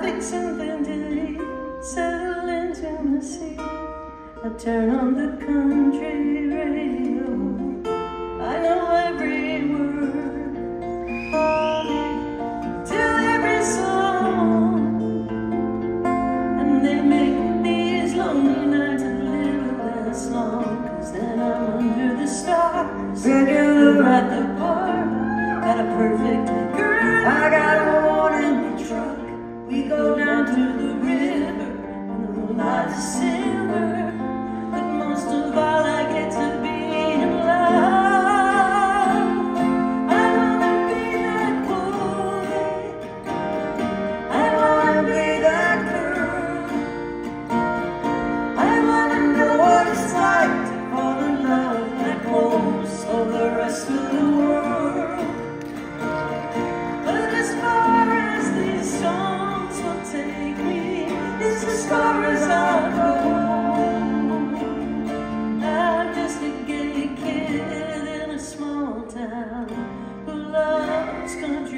I think something delete, settle into my seat. I turn on the country radio. I know every word to every song, and they make these lonely nights a little less long. Cause then I'm under the stars, regular at the bar, got a perfect girl. I got go down to the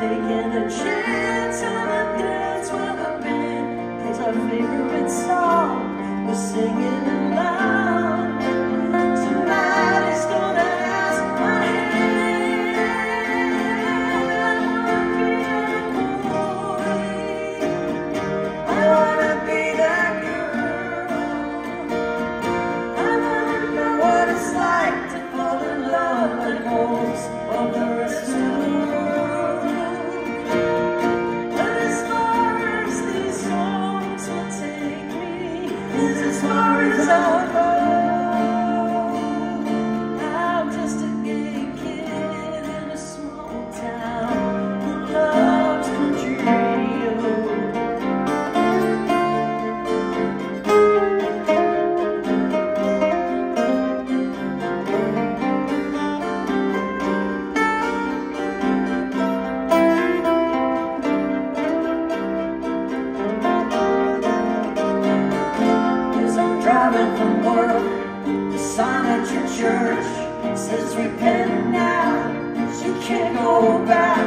Taking a chance on a dance with a band. Plays our favorite song. We're singing it loud. church, your church says repent now, you can't go back.